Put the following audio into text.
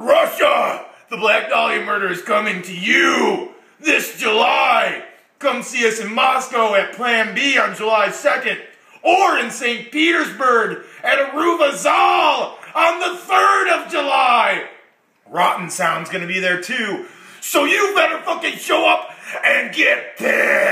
Russia! The Black Dahlia murder is coming to you this July. Come see us in Moscow at Plan B on July 2nd, or in St. Petersburg at Aruva Zal on the 3rd of July. Rotten Sound's gonna be there too, so you better fucking show up and get pissed.